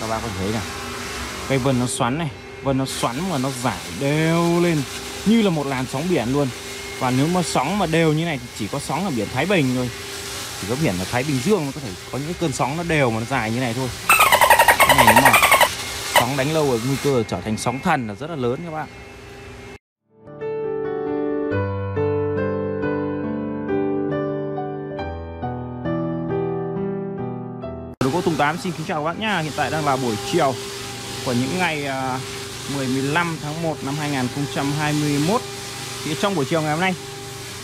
các bác có thấy này. Cây vân nó xoắn này vân nó xoắn mà nó giải đều lên, như là một làn sóng biển luôn. Và nếu mà sóng mà đều như này thì chỉ có sóng ở biển Thái Bình thôi. Chỉ có biển ở Thái Bình Dương nó có thể có những cơn sóng nó đều mà nó dài như này thôi. Cái này nếu mà sóng đánh lâu rồi nguy cơ trở thành sóng thần là rất là lớn các bạn Đồ gỗ Tùng 8 xin kính chào các bác nhá. Hiện tại đang là buổi chiều của những ngày à, 10 15 tháng 1 năm 2021 Thì trong buổi chiều ngày hôm nay,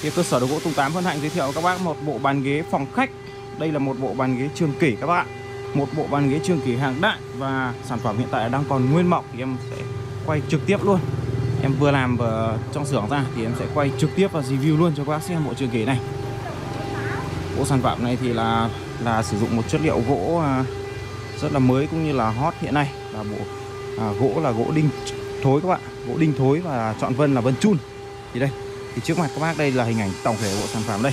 thì cơ sở đồ gỗ Tùng 8 Vân Hạnh giới thiệu các bác một bộ bàn ghế phòng khách. Đây là một bộ bàn ghế trường kỷ các bạn Một bộ bàn ghế trường kỷ hàng đại Và sản phẩm hiện tại đang còn nguyên mọng Thì em sẽ quay trực tiếp luôn. Em vừa làm vừa trong xưởng ra Thì em sẽ quay trực tiếp và review luôn cho các bác xem bộ trường kỷ này. Bộ sản phẩm này thì là là sử dụng một chất liệu gỗ à, rất là mới cũng như là hot hiện nay. Là bộ à, gỗ là gỗ đinh thối các bạn. Gỗ đinh thối và chọn vân là vân chun. Thì đây thì trước mặt các bác đây là hình ảnh tổng thể bộ sản phẩm đây.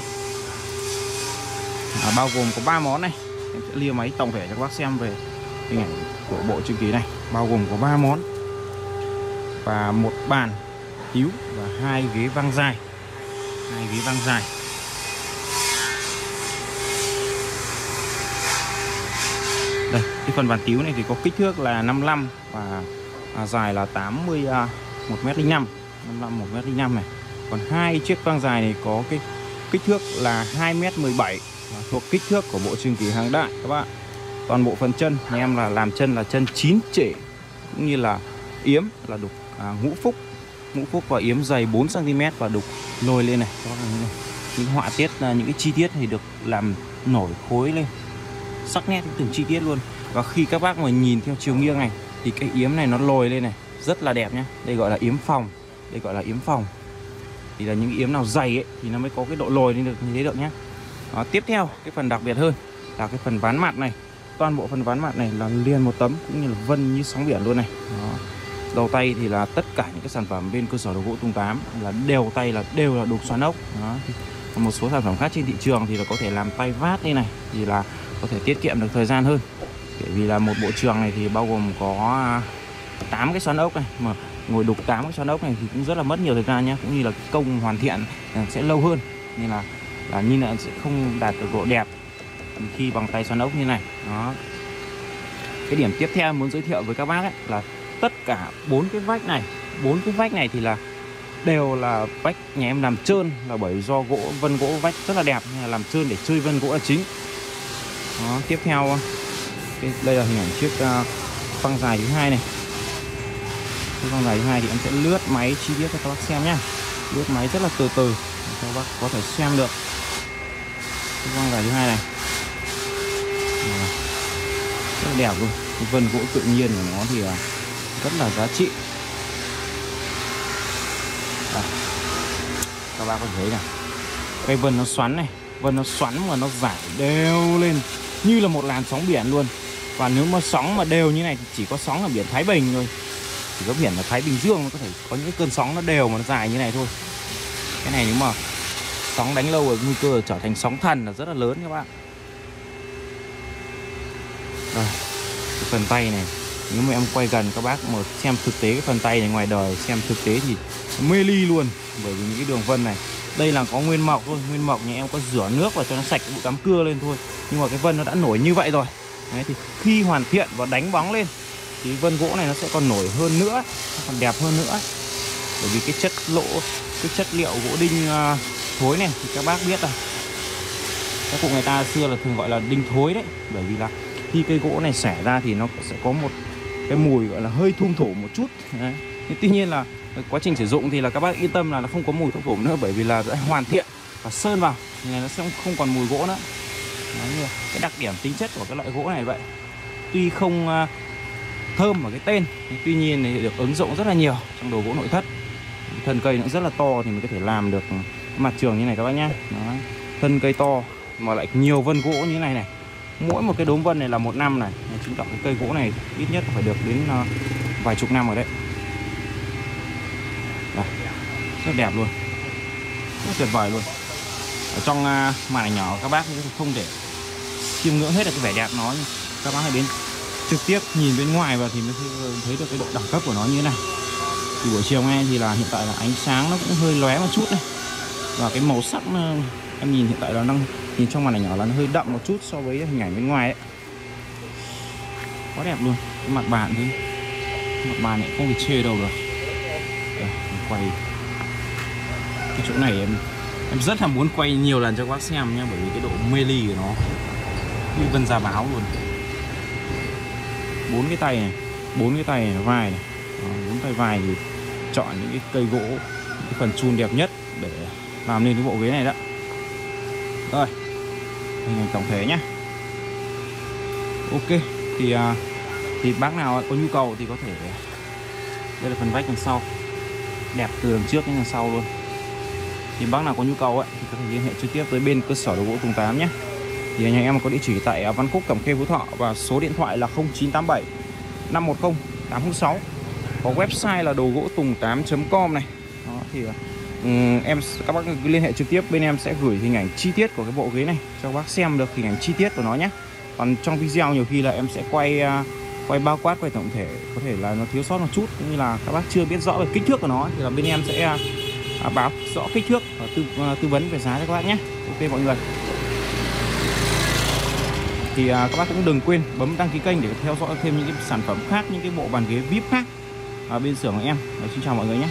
À, bao gồm có 3 món này. Em sẽ lia máy tổng thể cho các bác xem về hình ảnh của bộ trưng ký này. Bao gồm có 3 món và một bàn yếu và hai ghế văng dài. Hai ghế văng dài. Đây cái phần bàn tiếu này thì có kích thước là 55 và à, dài là 80 à, 1m05 55 1m05 này. Còn hai chiếc vang dài này có cái kích thước là 2m17 thuộc kích thước của bộ trường kỳ hàng đại các bạn. Toàn bộ phần chân nhà em là làm chân là chân chín trễ cũng như là yếm là đục à, ngũ phúc. Ngũ phúc và yếm dày 4 cm và đục lồi lên này. Các bạn này. Những họa tiết à, những cái chi tiết thì được làm nổi khối lên sắc nét từng chi tiết luôn. Và khi các bác mà nhìn theo chiều nghiêng này thì cái yếm này nó lồi lên này rất là đẹp nhá. Đây gọi là yếm phòng đây gọi là yếm phòng. Thì là những yếm nào dày ấy thì nó mới có cái độ lồi lên được như thế được nhá. Đó, tiếp theo cái phần đặc biệt hơn là cái phần ván mặt này. Toàn bộ phần ván mặt này là liền một tấm cũng như là vân như sóng biển luôn này. Đó. đầu tay thì là tất cả những cái sản phẩm bên cơ sở đồ gỗ tung tám là đều tay là đều là đục xoắn ốc. Đó. Một số sản phẩm khác trên thị trường thì là có thể làm tay vát đây này thì là có thể tiết kiệm được thời gian hơn. Bởi vì là một bộ trường này thì bao gồm có 8 cái xoắn ốc này, mà ngồi đục 8 cái xoắn ốc này thì cũng rất là mất nhiều thời gian nhé cũng như là công hoàn thiện sẽ lâu hơn. Nên là là nhìn là sẽ không đạt được độ đẹp khi bằng tay xoắn ốc như này. Đó. Cái điểm tiếp theo muốn giới thiệu với các bác ấy là tất cả bốn cái vách này, bốn cái vách này thì là đều là vách nhà em làm trơn, là bởi do gỗ, vân gỗ vách rất là đẹp, nên là làm trơn để chơi vân gỗ là chính đó, tiếp theo đây là hình ảnh chiếc phăng ờ, dài thứ hai này. Chiếc phăng dài thứ hai thì em sẽ lướt máy chi tiết cho các bác xem nhé lướt máy rất là từ từ để cho các bác có thể xem được. Chiếc phăng dài thứ hai này. Đó. rất là đẹp luôn. Cái vân gỗ tự nhiên của nó thì ờ, rất là giá trị. Đây. các bác có thấy này cây vân nó xoắn này. Vân nó xoắn mà nó giải đều lên như là một làn sóng biển luôn. Và nếu mà sóng mà đều như này thì chỉ có sóng ở biển Thái Bình thôi. Chỉ có biển ở Thái Bình Dương nó có thể có những cơn sóng nó đều mà nó dài như này thôi. Cái này nếu mà sóng đánh lâu rồi, nguy cơ trở thành sóng thần là rất là lớn các bạn. Rồi cái phần tay này. Nếu mà em quay gần các bác mà xem thực tế cái phần tay này ngoài đời, xem thực tế thì mê ly luôn. Bởi vì những cái đường vân này đây là có nguyên mọc thôi nguyên mọc nhà em có rửa nước và cho nó sạch bụi cắm cưa lên thôi. Nhưng mà cái vân nó đã nổi như vậy rồi. Đấy, thì khi hoàn thiện và đánh bóng lên thì vân gỗ này nó sẽ còn nổi hơn nữa nó còn đẹp hơn nữa. Bởi vì cái chất lỗ cái chất liệu gỗ đinh uh, thối này thì các bác biết rồi. Các cụ người ta xưa là thường gọi là đinh thối đấy. Bởi vì là khi cây gỗ này xẻ ra thì nó sẽ có một cái mùi gọi là hơi thum thổ một chút. Đấy. Nhưng tuy nhiên là quá trình sử dụng thì là các bác yên tâm là nó không có mùi thum thổ nữa bởi vì là đã hoàn thiện và sơn vào thì nó sẽ không còn mùi gỗ nữa. Đấy, cái đặc điểm tính chất của cái loại gỗ này vậy. Tuy không à, thơm ở cái tên tuy nhiên thì được ứng dụng rất là nhiều trong đồ gỗ nội thất. Thân cây nó rất là to thì mình có thể làm được mặt trường như này các bác nhá. Đó. thân cây to mà lại nhiều vân gỗ như này này. Mỗi một cái đốm vân này là một năm này chứng tỏ cái cây gỗ này ít nhất phải được đến à, vài chục năm rồi đấy. Đây. rất đẹp luôn. Rất tuyệt vời luôn. Ở trong à, màn ảnh nhỏ các bác không thể chiêm ngưỡng hết được cái vẻ đẹp nó các bác hãy đến trực tiếp nhìn bên ngoài vào thì mới thấy được cái độ đẳng cấp của nó như thế này. Thì buổi chiều nay thì là hiện tại là ánh sáng nó cũng hơi lóe một chút này. Và cái màu sắc nó, em nhìn hiện tại là đang nhìn trong màn ảnh nhỏ là nó hơi đậm một chút so với hình ảnh bên ngoài ấy. Quá đẹp luôn. Cái mặt bàn thì mặt bàn này không thể chê đâu được quay. Cái chỗ này em em rất là muốn quay nhiều lần cho các bác xem nha bởi vì cái độ mê ly của nó như vân ra báo luôn. Bốn cái tay này, bốn cái tay này, vai này. Bốn tay vai thì chọn những cái cây gỗ cái phần chun đẹp nhất để làm nên cái bộ ghế này đó. Rồi, hình ảnh tổng thể nhé ok, thì à, thì bác nào có nhu cầu thì có thể, đây là phần vách đằng sau đẹp từ đằng trước đến đằng sau luôn. Thì bác nào có nhu cầu ấy thì có thể liên hệ trực tiếp tới bên cơ sở đồ gỗ Tùng Tám nhé. Thì anh em có địa chỉ tại Văn Cúc Cẩm Khê Phú Thọ và số điện thoại là 0987 510 806 có website là đồ gỗ tùng 8.com này. Đó thì um, em các bác liên hệ trực tiếp bên em sẽ gửi hình ảnh chi tiết của cái bộ ghế này cho các bác xem được hình ảnh chi tiết của nó nhé. Còn trong video nhiều khi là em sẽ quay uh, quay bao quát quay tổng thể có thể là nó thiếu sót một chút cũng như là các bác chưa biết rõ về kích thước của nó thì là bên em sẽ à, à, báo rõ kích thước và tư à, tư vấn về giá cho các bác nhé. Ok mọi người. Thì các bác cũng đừng quên bấm đăng ký kênh để theo dõi thêm những cái sản phẩm khác những cái bộ bàn ghế vip khác ở bên xưởng của em. Đấy, xin chào mọi người nhé.